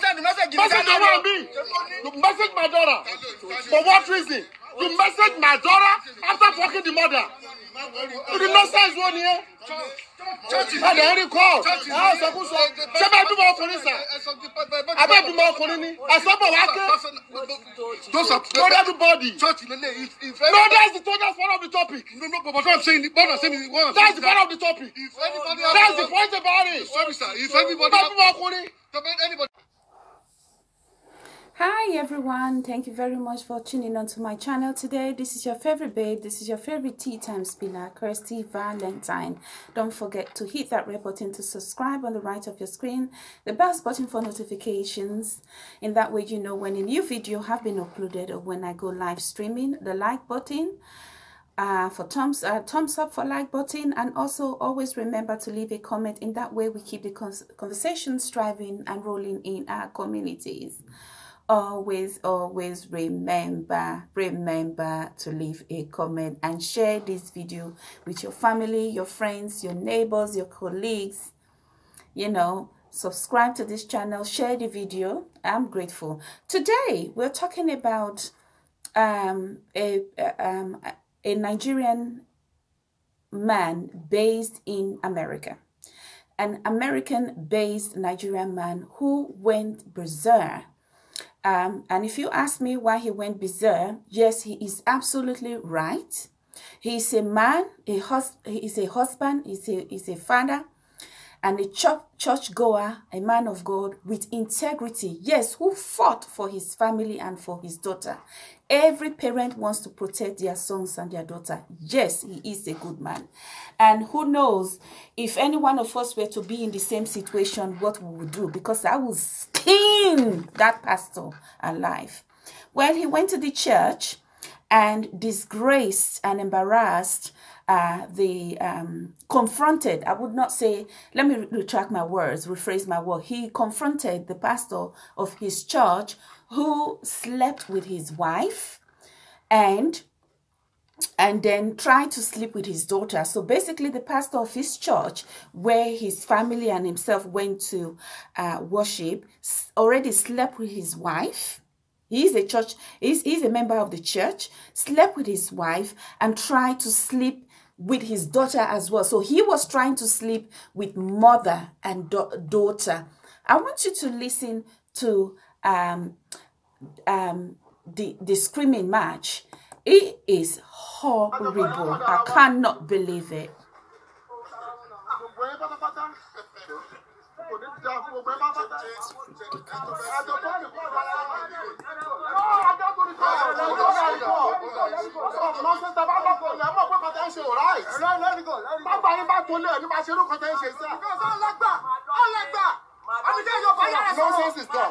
send message Message the one me. You message my daughter. For what reason? You message my daughter after fucking the mother. You the nonsense one here. Ẹ lè rí kọ́. Ẹ á sọ fún sọ. Ṣé bẹ́ẹ̀ bímọ ọkùnrin sà? Abẹ́ bímọ ọkùnrin ni. Àsọ́bọ̀ wá ké. Not if if No, that's the that's part of the topic. no no but what I'm saying what I'm saying is what I'm That's the part of the topic. That's the point about it. bẹ́ẹ̀ bímọ ọkùnrin? Hi everyone, thank you very much for tuning on to my channel today. This is your favorite babe, this is your favorite tea time spinner, Kirsty Valentyn. Don't forget to hit that red button to subscribe on the right of your screen, the bells button for notifications. In that way you know when a new video have been uploaded or when I go live streaming, the like button uh, for thumbs uh, thumbs up for like button and also always remember to leave a comment in that way we keep the conversation striving and rolling in our communities always always remember remember to leave a comment and share this video with your family your friends your neighbors your colleagues. You know subscribe to this channel share the video. I'm grateful. Today we're talking about um a, um a nigerian man based in america. An american based nigerian man who went berserk um, and if you ask me why he went berserk, yes, he is absolutely right. He is a man, a hus- he is a husband, he's a, a father, and a church, church goer, a man of God with integrity. Yes, who fought for his family and for his daughter. Every parent wants to protect their sons and their daughter. Yes, he is a good man. And who knows if any one of us were to be in the same situation, what we would do? Because I would skin that pastor alive. Well, he went to the church and disgraced and embarrassed uh, the um, confronted i would not say let me retract my words rephrase my word he confronted the pastor of his church who slept with his wife and and then tried to sleep with his daughter. So basically, the pastor of his church, where his family and himself went to uh, worship, already slept with his wife. He's a church, he's, he's a member of the church, slept with his wife, and tried to sleep with his daughter as well. So he was trying to sleep with mother and da- daughter. I want you to listen to um, um, the, the screaming match. It is horrible. I cannot believe it. Gbogbo yín pátápátá. Kò ní dáa fún gbogbo yín pátápátá. Àjọ tó ń kọ́ ọ̀dà ara wa. Yóò ajá tó ní kọ́ ọ̀dà ara wa. Nọ́ọ̀sì tẹ bá lọ́kọ̀ ní ẹ̀mọ́ pé kọ́tà ń ṣe òráì. Bàbá yín bá tó lé ẹ̀ ní bá ṣe irú kọ́tà ń ṣe sí. Ọlẹ́gbà! Ọlẹ́gbà! Àbíkẹ́ yóò bá yára sọ̀rọ̀. Nonsense is that.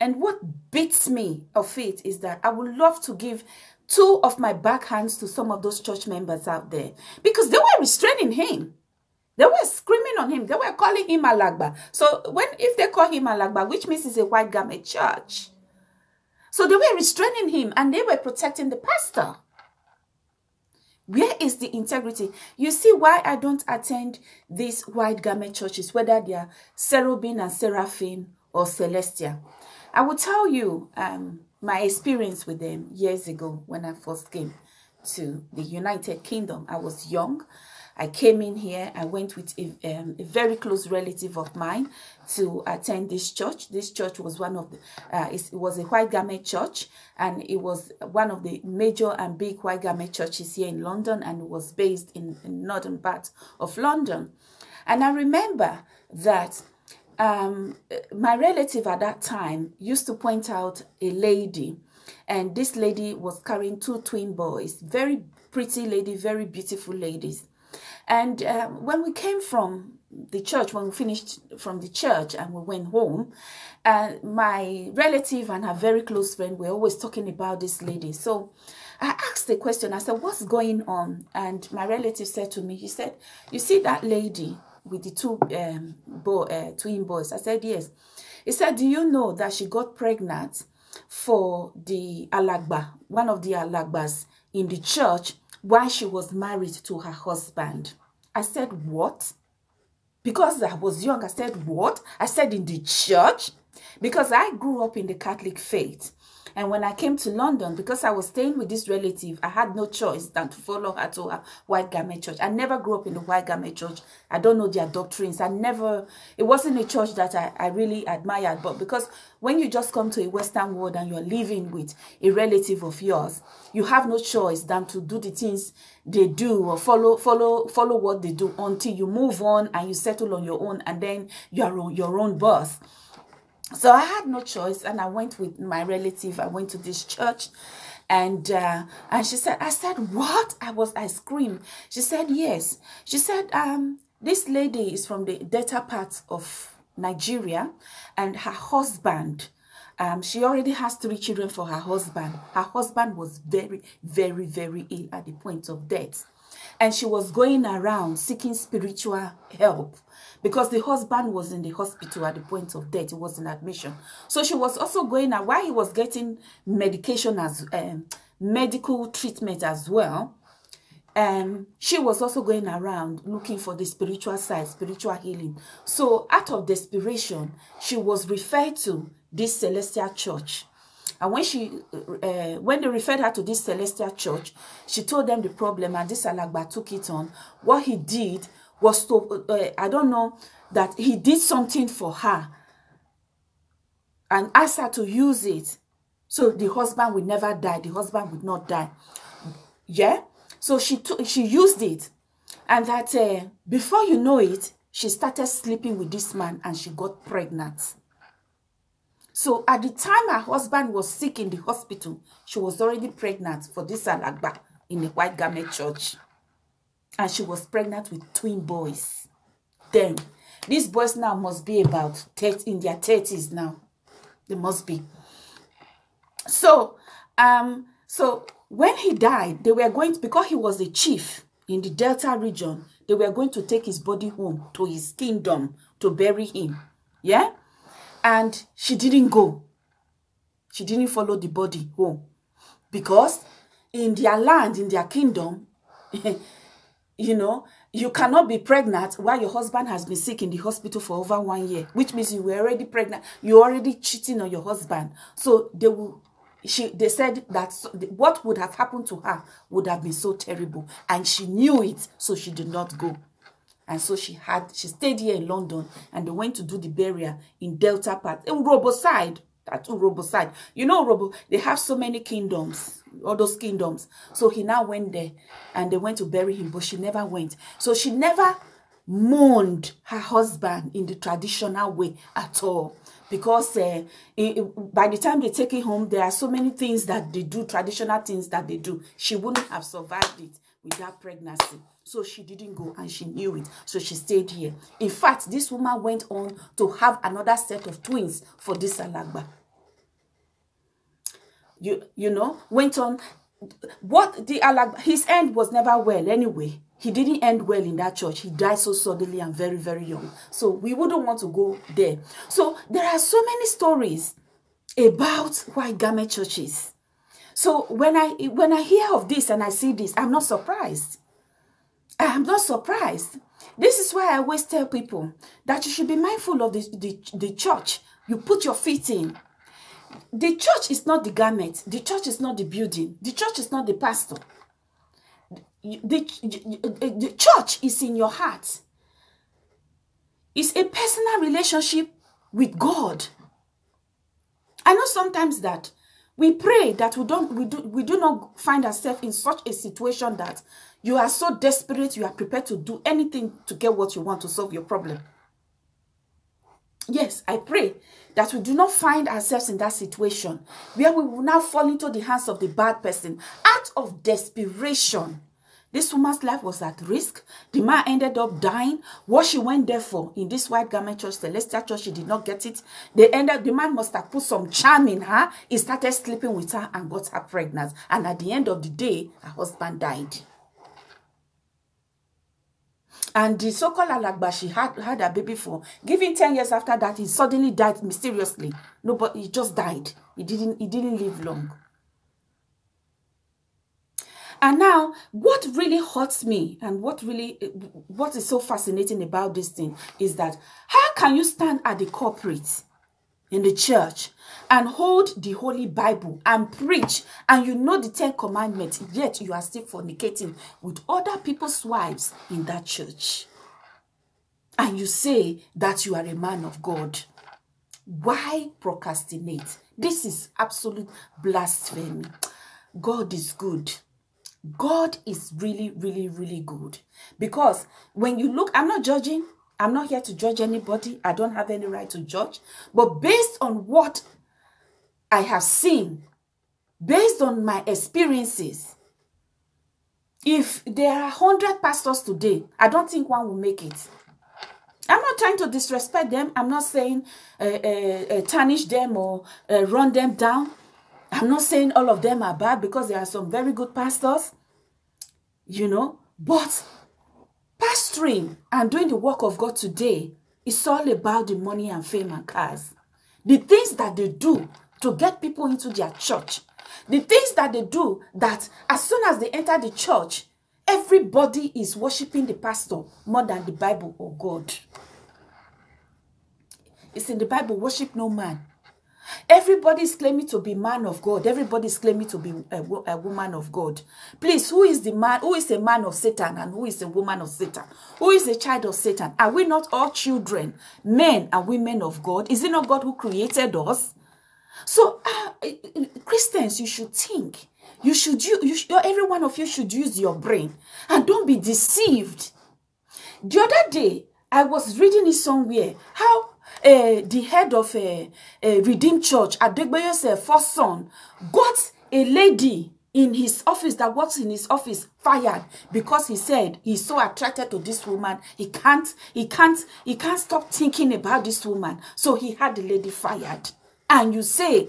and what beats me of it is that I would love to give two of my backhands to some of those church members out there because they were restraining him. They were screaming on him. They were calling him Alagba. So when if they call him Alagba, which means it's a white garment church. So they were restraining him and they were protecting the pastor. Where is the integrity? You see why I don't attend these white garment churches, whether they are Cherubim and Seraphim or Celestia. I will tell you um, my experience with them years ago when I first came to the United Kingdom. I was young. I came in here. I went with a, um, a very close relative of mine to attend this church. This church was one of the, uh, it was a white garment church, and it was one of the major and big white garment churches here in London, and was based in, in northern part of London. And I remember that um, my relative at that time used to point out a lady, and this lady was carrying two twin boys, very pretty lady, very beautiful ladies. And um, when we came from the church when we finished from the church and we went home and my relative and her very close friend were always talking about this lady. So i asked the question. I said what's going on? And my relative said to me he said you see that lady with the two um boy, uh, twin boys i said yes he said do you know that she got pregnant for the alagba one of the alagbas in the church while she was married to her husband i said what because I was young, I said, what? I said in the church. Because I grew up in the Catholic faith. And when I came to London, because I was staying with this relative, I had no choice than to follow her to her white garment church. I never grew up in the white garment church. I don't know their doctrines. I never, it wasn't a church that I, I really admired. But because when you just come to a Western world and you're living with a relative of yours, you have no choice than to do the things they do or follow follow follow what they do until you move on and you settle on your own and then you're your own boss so i had no choice and i went with my relative i went to this church and uh, and she said i said what i was i screamed she said yes she said um this lady is from the delta part of nigeria and her husband um, she already has three children for her husband. Her husband was very, very, very ill at the point of death. And she was going around seeking spiritual help because the husband was in the hospital at the point of death. He was in admission. So she was also going while he was getting medication as um, medical treatment as well. Um, she was also going around looking for the spiritual side, spiritual healing. So out of desperation, she was referred to this celestial church. And when she, uh, when they referred her to this celestial church, she told them the problem, and this Alagba took it on. What he did was to, uh, I don't know, that he did something for her and asked her to use it. So the husband would never die. The husband would not die. Yeah? So she took, she used it. And that uh, before you know it, she started sleeping with this man and she got pregnant. So at the time her husband was sick in the hospital, she was already pregnant for this Alagba in the White Garment Church. And she was pregnant with twin boys. Then, these boys now must be about 30, in their 30s now. They must be. So, um, so when he died, they were going to, because he was a chief in the Delta region, they were going to take his body home to his kingdom to bury him. Yeah? And she didn't go. She didn't follow the body home because in their land, in their kingdom, you know, you cannot be pregnant while your husband has been sick in the hospital for over one year, which means you were already pregnant. You're already cheating on your husband. So they will, she, they said that what would have happened to her would have been so terrible. And she knew it, so she did not go. And so she had, she stayed here in London and they went to do the burial in Delta Part, in Urhobo side. That's Urhobo side. You know, Urhobo, they have so many kingdoms, all those kingdoms. So he now went there and they went to bury him, but she never went. So she never mourned her husband in the traditional way at all because uh, it, it, by the time they take it home there are so many things that they do traditional things that they do she wouldn't have survived it with that pregnancy so she didn't go and she knew it. So she stayed here. In fact, this woman went on to have another set of twins for this Alagba. You, you know, went on. What the Alagba, his end was never well anyway. He didn't end well in that church. He died so suddenly and very, very young. So we wouldn't want to go there. So there are so many stories about white garment churches. So when I when I hear of this and I see this, I'm not surprised. I'm not surprised. This is why I always tell people that you should be mindful of the, the, the church you put your feet in. The church is not the garment. The church is not the building. The church is not the pastor. The, the, the church is in your heart. It's a personal relationship with God. I know sometimes that we pray that we don't we do we do not find ourselves in such a situation that you are so desperate, you are prepared to do anything to get what you want to solve your problem. Yes, I pray that we do not find ourselves in that situation where we will now fall into the hands of the bad person out of desperation. This woman's life was at risk. The man ended up dying. What she went there for in this white garment church, Celestial Church, she did not get it. They ended, the man must have put some charm in her. He started sleeping with her and got her pregnant. And at the end of the day, her husband died. And the so-called Alagba she had, had a baby for, given 10 years after that, he suddenly died mysteriously. No, but he just died. He didn't, he didn't live long. And now, what really hurts me and what really, what is so fascinating about this thing is that how can you stand at the corporate in the church and hold the Holy Bible and preach and you know the Ten Commandments, yet you are still fornicating with other people's wives in that church. And you say that you are a man of God. Why procrastinate? This is absolute blasphemy. God is good. God is really, really, really good. Because when you look, I'm not judging. I'm not here to judge anybody. I don't have any right to judge. But based on what I have seen, based on my experiences, if there are 100 pastors today, I don't think one will make it. I'm not trying to disrespect them. I'm not saying uh, uh, uh, tarnish them or uh, run them down. I'm not saying all of them are bad because there are some very good pastors, you know, but pastoring and doing the work of God today is all about the money and fame and cars. The things that they do to get people into their church. The things that they do that as soon as they enter the church, everybody is worshiping the pastor more than the Bible or God. It's in the Bible, worship no man. Everybody is claiming to be man of God. Everybody is claiming to be a, a, woman of God. Please, who is the man? Who is a man of Satan and who is a woman of Satan? Who is a child of Satan? Are we not all children, men and women of God? Is it not God who created us? So, uh, Christians, you should think. You should, you, you, every one of you should use your brain and don't be deceived. The other day, I was reading it somewhere how uh, the head of a, a Redeemed Church, Adegboye's uh, first son, got a lady in his office that works in his office fired because he said he's so attracted to this woman he can't he can't he can't stop thinking about this woman. So he had the lady fired. And you say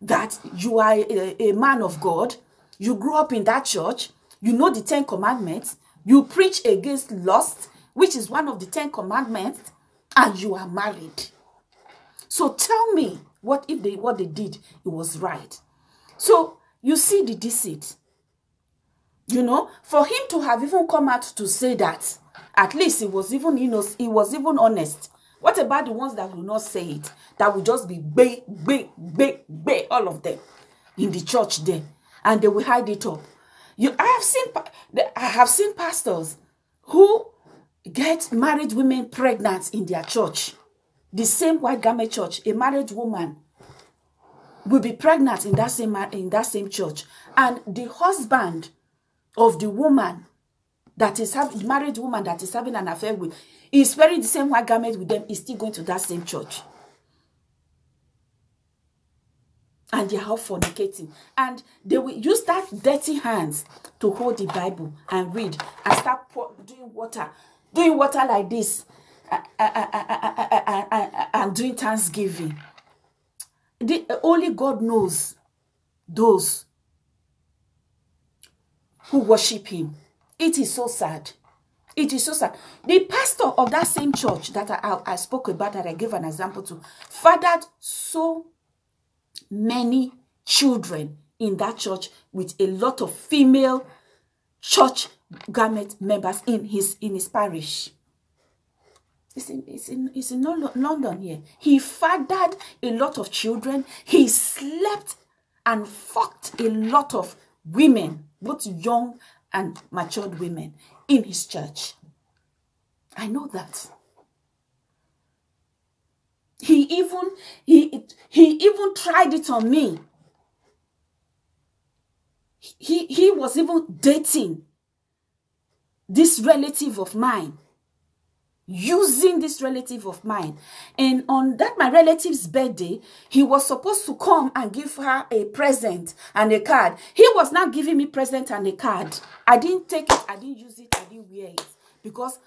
that you are a, a man of god you grew up in that church you know the ten commandments you preach against lust which is one of the ten commandments and you are married. So tell me what if they what they did it was right. So you see the deceit. You know, for him to have even come out to say that, at least he was even you know he was even honest. What about the ones that will not say it? That will just be bay, bay, bay, bay, all of them in the church there, and they will hide it up. You, I have seen, I have seen pastors who get married women pregnant in their church. The same white garment church, a married woman will be pregnant in that same in that same church, and the husband of the woman that is having married woman that is having an affair with is wearing the same white garment with them is still going to that same church. and they are fornicating. And they will use that dirty hands to hold the Bible and read and start doing water doing water like this uh, uh, uh, and doing thanksgiving. The, only God knows those who worship him. It is so sad. It is so sad. The pastor of that same church that I, I spoke about, that I gave an example to, fathered so many children in that church with a lot of female church garment members in his in his parish. It's in, it's in, it's in London here. He fathered a lot of children. He slept and fucked a lot of women, both young and matured women, in his church. I know that. He even he he even tried it on me. He he was even dating this relative of mine using this relative of mine. And on that my relative's birthday, he was supposed to come and give her a present and a card. He was not giving me present and a card. I didn't take it, I didn't use it, I didn't wear it. Because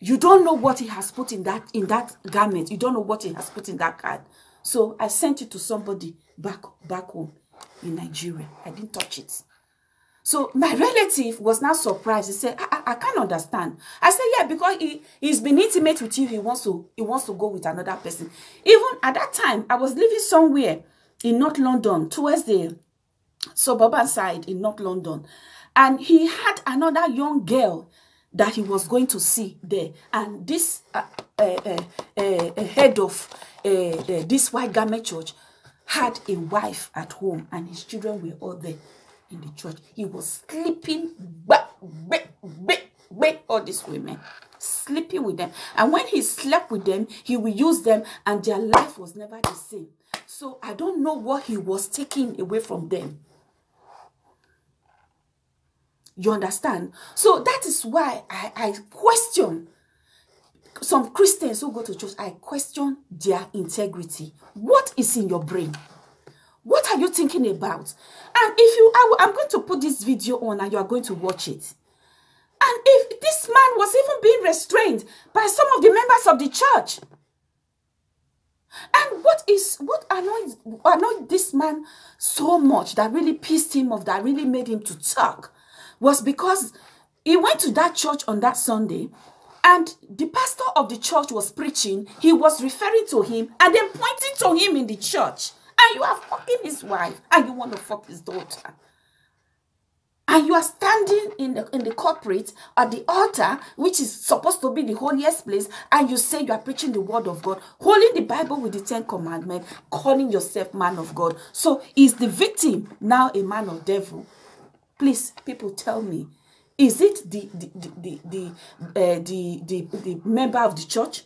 you don't know what he has put in that in that garment. You don't know what he has put in that card. So I sent it to somebody back back home in Nigeria. I didn't touch it. So my relative was not surprised. He said, I, I, I can't understand. I said, yeah, because he, he's been intimate with you. He wants to he wants to go with another person. Even at that time, I was living somewhere in North London, towards the suburban side in North London. And he had another young girl that he was going to see there. And this uh, uh, uh, uh, head of uh, uh, this white garment church had a wife at home and his children were all there in the church. He was sleeping back, all these women, sleeping with them. And when he slept with them, he will use them and their life was never the same. So I don't know what he was taking away from them. You understand? So that is why I, I question some Christians who go to church, I question their integrity. What is in your brain? What are you thinking about? And if you, I, I'm going to put this video on and you are going to watch it. And if this man was even being restrained by some of the members of the church. And what is what annoyed annoyed this man so much that really pissed him off, that really made him to talk, was because he went to that church on that Sunday and the pastor of the church was preaching. He was referring to him and then pointing to him in the church. And you are fucking his wife and you want to fuck his daughter. And you are standing in the, in the corporate at the altar, which is supposed to be the holiest place, and you say you are preaching the word of God, holding the Bible with the Ten Commandments, calling yourself man of God. So is the victim now a man of devil? Please, people tell me, is it the the the the the, uh, the, the, the member of the church?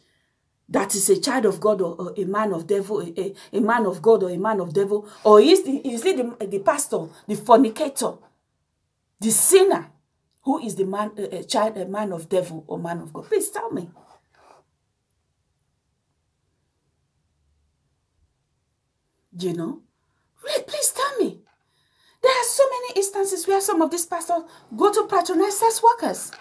That is a child of God or, or a man of devil, a, a, man of God or a man of devil, or is, is it the, the pastor, the fornicator, the sinner, who is the man, a, a child, a man of devil or man of God? Please tell me. You know? Please tell me. There are so many instances where some of these pastors go to patronize sex workers.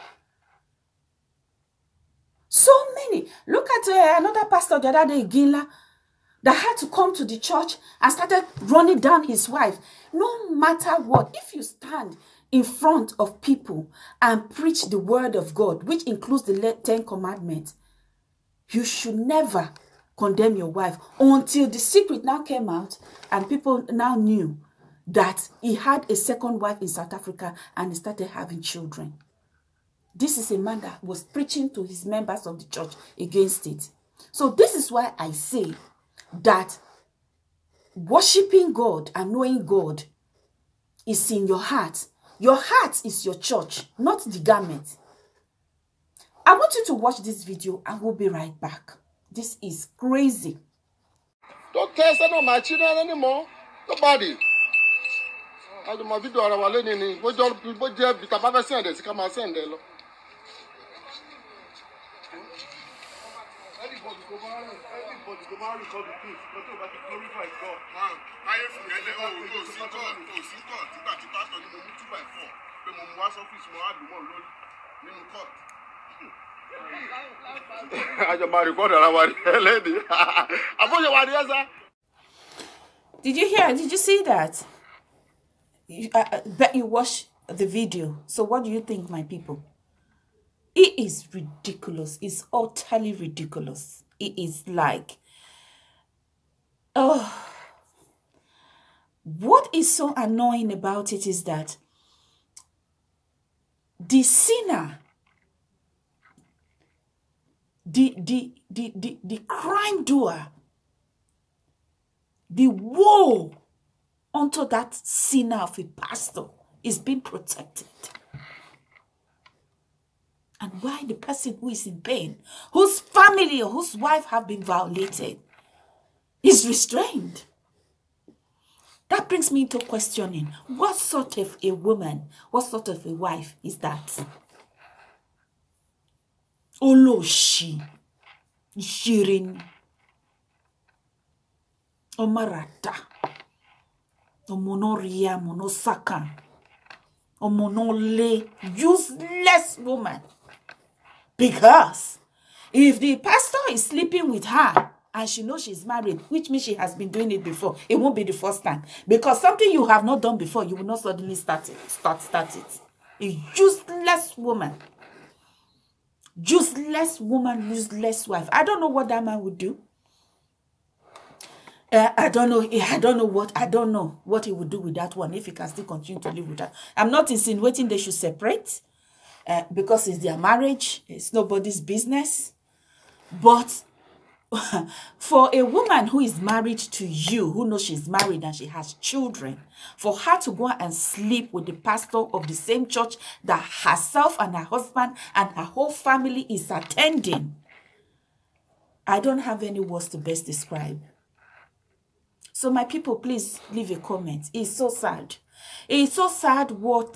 So many. Look at uh, another pastor the other day, Gila, that had to come to the church and started running down his wife. No matter what, if you stand in front of people and preach the word of God, which includes the Ten Commandments, you should never condemn your wife until the secret now came out and people now knew that he had a second wife in South Africa and he started having children. This is a man that was preaching to his members of the church against it. So this is why I say that worshiping God and knowing God is in your heart. Your heart is your church, not the garment. I want you to watch this video and we'll be right back. This is crazy. Don't test any of my children anymore. Nobody. My video ara wa lẹ́ni ni bó jẹ́ bó jẹ́ bìtà bá fẹ́ sẹ́ǹdẹ̀ sí ká máa sẹ́ǹdẹ̀ lọ. Anybody go marry, anybody go marry God the king. But you got glorify God. ayé fún yẹn lẹ o ò sí kọ ò sí kọ nígbà tí pásítọ̀ ní mo mú two by four pé mo mú wá sọ́fíìsì mo á lù mọ́ lórí nínú court. Àjọ máa rìkọ́dù ara wa ní ẹlẹ́ni. Àbóyè wa ni ẹ sá. Did you hear? Did you see that? You, I, I bet you watch the video. So what do you think, my people? It is ridiculous. It's utterly ridiculous. It is like, oh, what is so annoying about it is that the sinner, the the the the, the crime doer, the woe unto that sinner of a pastor is being protected. And why the person who is in pain, whose family or whose wife have been violated, is restrained. That brings me to questioning what sort of a woman, what sort of a wife is that? Oloshi, ṣeré ni ọmọ ràdà ọmọ useless rí because if the pastor is sleeping with her and she knows she's married which means she has been doing it before it won't be the first time because something you have not done before you will not suddenly start it start start it a useless woman useless woman useless wife i don't know what that man would do uh, I don't know. I don't know what. I don't know what he would do with that one if he can still continue to live with her. I'm not insinuating they should separate uh, because it's their marriage. It's nobody's business. But for a woman who is married to you, who knows she's married and she has children, for her to go and sleep with the pastor of the same church that herself and her husband and her whole family is attending, I don't have any words to best describe. So my people, please leave a comment. It's so sad. It's so sad what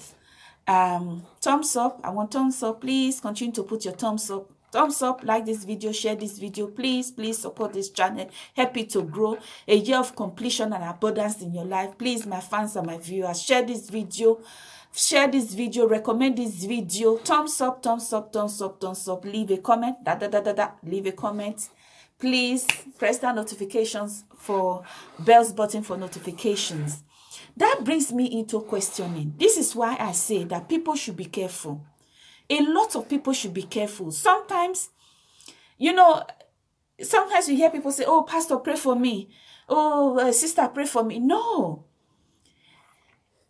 um thumbs up. I want thumbs up. Please continue to put your thumbs up. Thumbs up, like this video, share this video. Please, please support this channel. Help it to grow. A year of completion and abundance in your life. Please, my fans and my viewers, share this video. Share this video. Recommend this video. Thumbs up, thumbs up, thumbs up, thumbs up. Leave a comment. Da da da da da. Leave a comment please press that notifications for bells button for notifications that brings me into questioning. This is why i say that people should be careful. A lot of people should be careful. Sometimes you know sometimes you hear people say oh pastor pray for me. Oh uh, sister pray for me. No.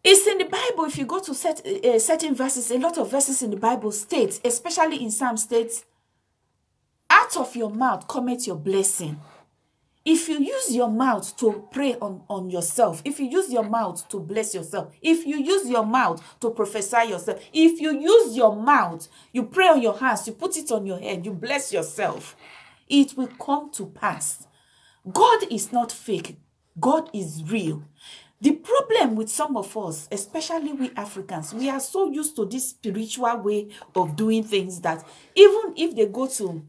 It's in the bible if you go to set, uh, certain verses a lot of verses in the bible states especially in some states out of your mouth cometh your blessing. If you use your mouth to pray on, on yourself, if you use your mouth to bless yourself, if you use your mouth to prophesy yourself, if you use your mouth, you pray on your hands, you put it on your head, you bless yourself, it will come to pass. God is not fake. God is real. The problem with some of us, especially we Africans, we are so used to this spiritual way of doing things that even if they go to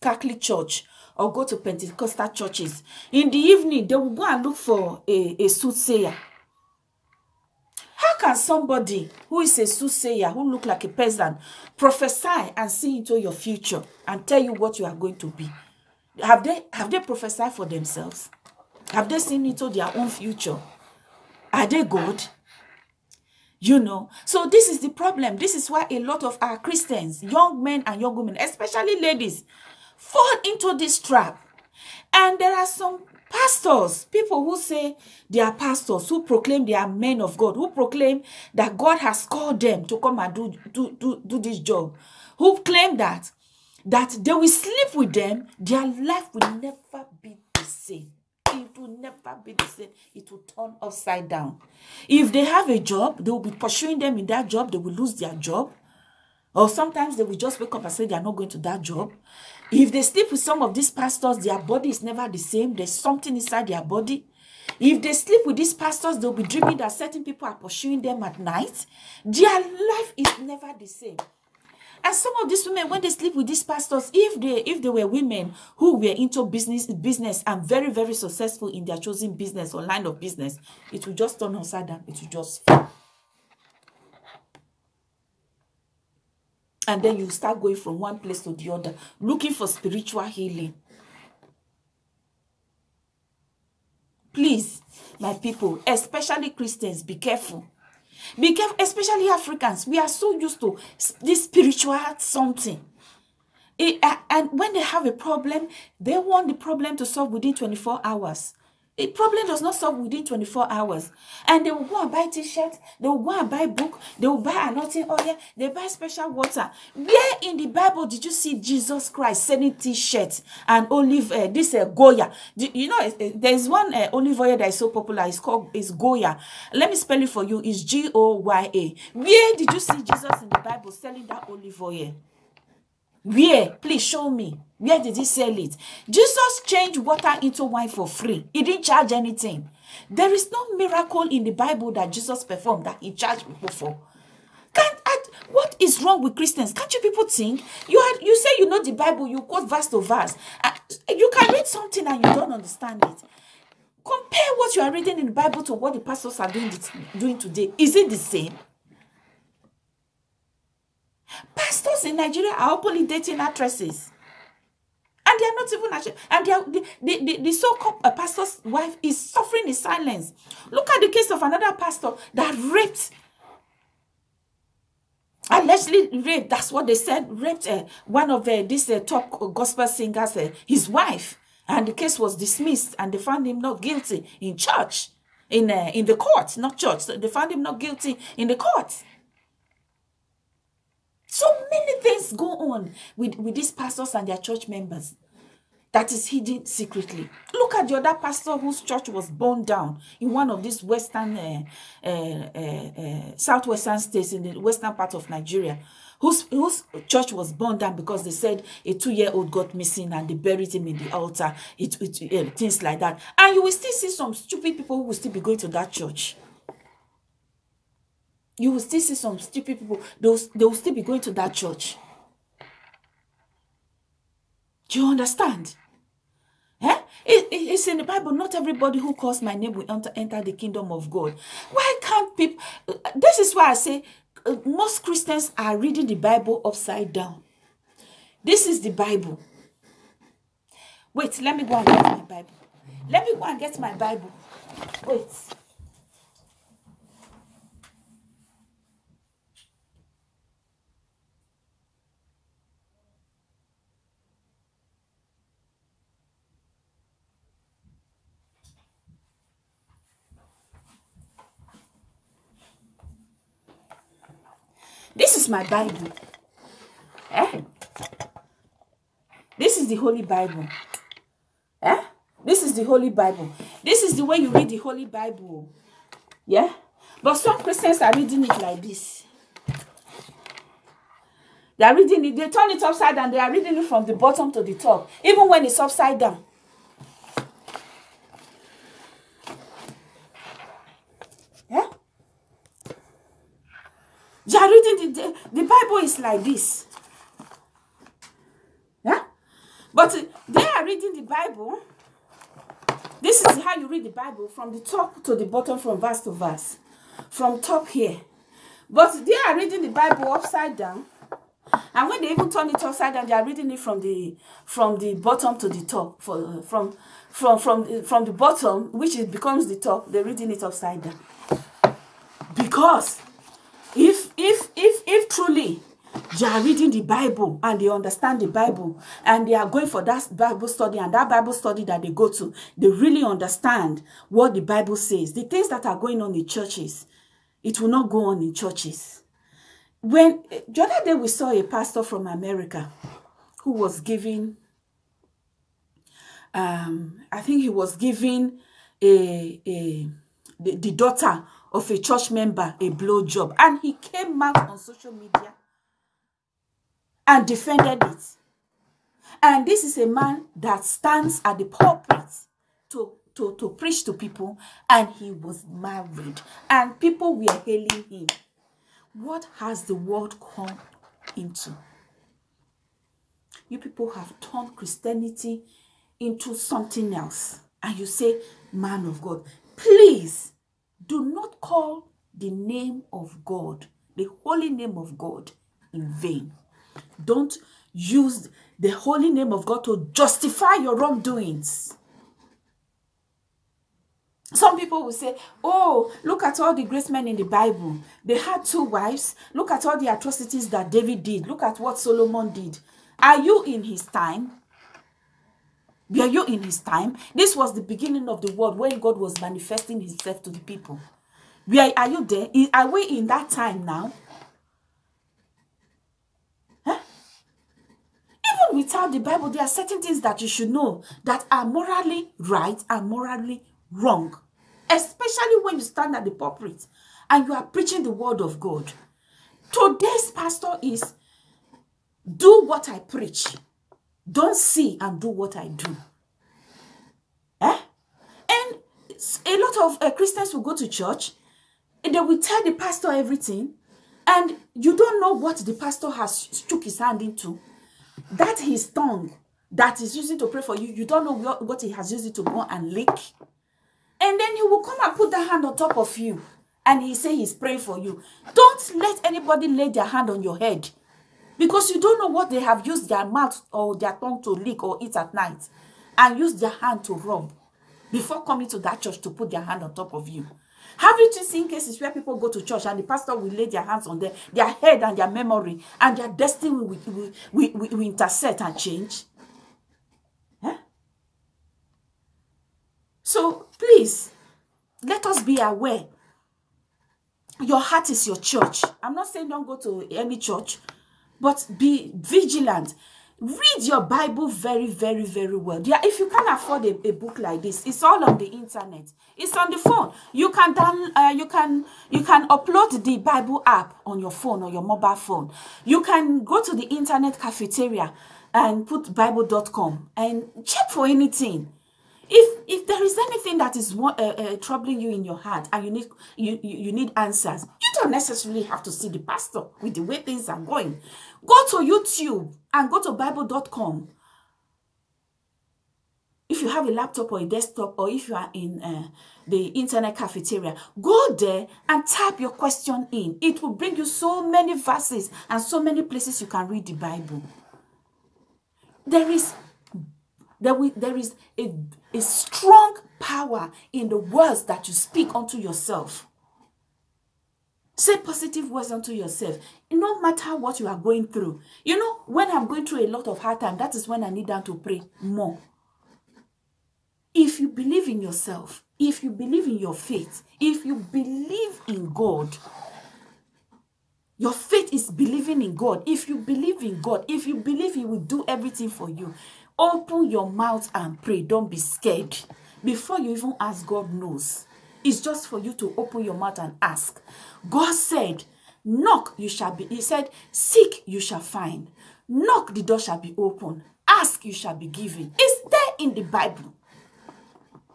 Catholic church or go to Pentecostal churches. In the evening, they will go and look for a, a soothsayer. How can somebody who is a soothsayer, who look like a peasant, prophesy and see into your future and tell you what you are going to be? Have they have they prophesied for themselves? Have they seen into their own future? Are they God? You know, so this is the problem. This is why a lot of our Christians, young men and young women, especially ladies, fall into this trap. And there are some pastors, people who say they are pastors, who proclaim they are men of God, who proclaim that God has called them to come and do, do, do, do this job, who claim that that they will sleep with them, their life will never be the same. It will never be the same. It will turn upside down. If they have a job, they will be pursuing them in that job, they will lose their job. Or sometimes they will just wake up and say they are not going to that job. If they sleep with some of these pastors, their body is never the same. There's something inside their body. If they sleep with these pastors, they'll be dreaming that certain people are pursuing them at night. Their life is never the same. And some of these women, when they sleep with these pastors, if they if they were women who were into business business and very very successful in their chosen business or line of business, it will just turn upside down. It will just fall. And then you start going from one place to the other looking for spiritual healing. Please my people especially christians be careful. Be careful especially africans. We are so used to this spiritual something. It, and when they have a problem they want the problem to solve within 24 hours a problem does not solve within 24 hours. And they will go and buy t-shirts, they will go and buy book, they will buy anointing oil, they buy special water. Where in the Bible did you see Jesus Christ selling t-shirts and olive, uh, this uh, Goya? You know, uh, there's one uh, olive oil that is so popular, it's called, it's Goya. Let me spell it for you, it's G-O-Y-A. Where did you see Jesus in the Bible selling that olive oil? Where? Please show me. Where did he sell it? Jesus changed water into wine for free. He didn't charge anything. There is no miracle in the Bible that Jesus performed that he charged people for. Can't, What is wrong with Christians? Can't you people think? You are, you say you know the Bible, you quote verse to verse. Uh, you can read something and you don't understand it. Compare what you are reading in the Bible to what the pastors are doing, doing today. Is it the same? Pastors in Nigeria are openly dating actresses. And they are not even actually, and they are, the, the, the, the so-called uh, pastor's wife is suffering in silence. Look at the case of another pastor that raped, allegedly raped, that's what they said, raped uh, one of uh, these uh, top gospel singers, uh, his wife. And the case was dismissed and they found him not guilty in church, in, uh, in the court, not church. So they found him not guilty in the court. So many things go on with, with these pastors and their church members that is hidden secretly. Look at the other pastor whose church was burned down in one of these western, uh, uh, uh, uh, southwestern states in the western part of Nigeria, whose, whose church was burned down because they said a two-year-old got missing and they buried him in the altar, it, it, uh, things like that. And you will still see some stupid people who will still be going to that church you will still see some stupid people. They will, they will still be going to that church. Do you understand? Eh? It, it, it's in the Bible. Not everybody who calls my name will enter, enter the kingdom of God. Why can't people? This is why I say uh, most Christians are reading the Bible upside down. This is the Bible. Wait, let me go and get my Bible. Let me go and get my Bible. Wait. This my Bible. Eh? This is the Holy Bible. Eh? This is the Holy Bible. This is the way you read the Holy Bible. Yeah? But some Christians are reading it like this. They are reading it, they turn it upside down, they are reading it from the bottom to the top, even when it's upside down. You are reading the, the, the Bible is like this. Yeah? But uh, they are reading the Bible. This is how you read the Bible from the top to the bottom, from verse to verse. From top here. But they are reading the Bible upside down. And when they even turn it upside down, they are reading it from the from the bottom to the top. For, uh, from from from uh, from the bottom, which it becomes the top, they're reading it upside down. Because if if if if truly they are reading the bible and they understand the bible. And they are going for that bible study and that bible study that they go to they really understand what the bible says. The things that are going on in churches it will not go on in churches. When the other day we saw a pastor from america who was giving um i think he was giving a a the, the daughter of a church member a blowjob. And he came out on social media and defended it. And this is a man that stands at the pulpit to, to, to preach to people. And he was married. And people were hailing him. What has the world come into? You people have turned Christianity into something else. And you say, man of God. Please, do not call the name of God, the holy name of God, in vain. Don't use the holy name of God to justify your wrongdoings. Some people will say, oh, look at all the great men in the Bible. They had two wives. Look at all the atrocities that David did. Look at what Solomon did. Are you in his time? Were you in his time? This was the beginning of the world when God was manifesting himself to the people. Where are you there? Are we in that time now? Huh? Even without the Bible, there are certain things that you should know that are morally right and morally wrong. Especially when you stand at the pulpit and you are preaching the word of God. Today's pastor is do what I preach. Don't see and do what I do. Eh? And a lot of uh, Christians will go to church and they will tell the pastor everything. And you don't know what the pastor has shook his hand into. That his tongue that is using to pray for you, you don't know what, he has used it to go and lick. And then he will come and put that hand on top of you. And he say he's praying for you. Don't let anybody lay their hand on your head. Because you don't know what they have used their mouth or their tongue to lick or eat at night. And use their hand to rub. Before coming to that church to put their hand on top of you. Have you seen cases where people go to church and the pastor will lay their hands on them, their head and their memory, and their destiny will, will, will, will, will intersect and change? Eh? So please, let us be aware. Your heart is your church. I'm not saying don't go to any church, but be vigilant read your bible very very very well. Yeah if you can afford a, a book like this it's all on the internet. It's on the phone. You can down uh, you can you can upload the bible app on your phone or your mobile phone. You can go to the internet cafeteria and put bible.com and check for anything. If if there is anything that is uh, uh, troubling you in your heart and you need you, you you need answers you don't necessarily have to see the pastor with the way things are going go to youtube and go to bible.com if you have a laptop or a desktop or if you are in uh, the internet cafeteria go there and type your question in it will bring you so many verses and so many places you can read the bible there is there, will, there is a, a strong power in the words that you speak unto yourself. Say positive words unto yourself. No matter what you are going through. You know, when I'm going through a lot of hard time, that is when I need them to pray more. If you believe in yourself, if you believe in your faith, if you believe in God, your faith is believing in God. If you believe in God, if you believe He will do everything for you, Open your mouth and pray. Don't be scared. Before you even ask, God knows. It's just for you to open your mouth and ask. God said, knock, you shall be. He said, seek, you shall find. Knock, the door shall be open. Ask, you shall be given. It's there in the Bible.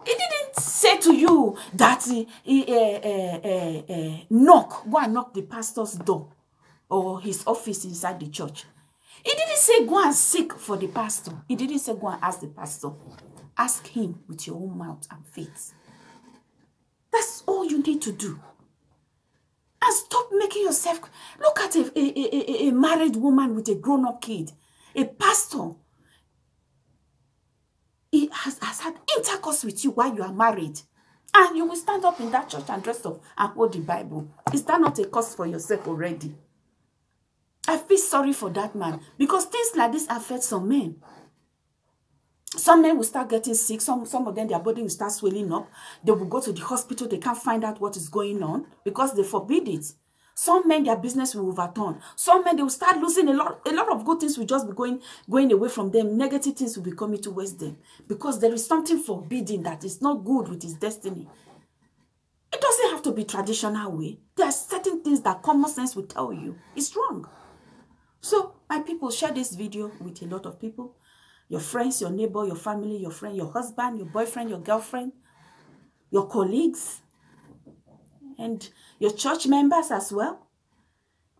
He didn't say to you that uh, uh, uh, knock, go and knock the pastor's door or his office inside the church. He didn't say go and seek for the pastor. He didn't say go and ask the pastor. Ask him with your own mouth and faith. That's all you need to do. And stop making yourself... Look at a, a, a, a married woman with a grown-up kid. A pastor. He has, has had intercourse with you while you are married. And you will stand up in that church and dress up and hold the Bible. Is that not a cause for yourself already? I feel sorry for that man because things like this affect some men. Some men will start getting sick. Some, some of them, their body will start swelling up. They will go to the hospital. They can't find out what is going on because they forbid it. Some men, their business will overturn. Some men, they will start losing a lot. A lot of good things will just be going, going away from them. Negative things will be coming towards them because there is something forbidden that is not good with his destiny. It doesn't have to be traditional way. There are certain things that common sense will tell you is wrong. So, my people, share this video with a lot of people. Your friends, your neighbor, your family, your friend, your husband, your boyfriend, your girlfriend, your colleagues, and your church members as well.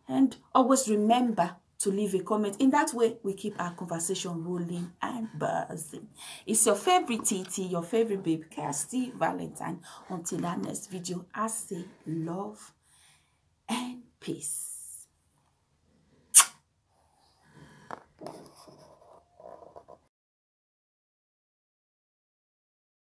And always remember to leave a comment. In that way, we keep our conversation rolling and buzzing. It's your favorite TT, your favorite babe, Kirsty Valentyn. Until our next video, I say love and peace.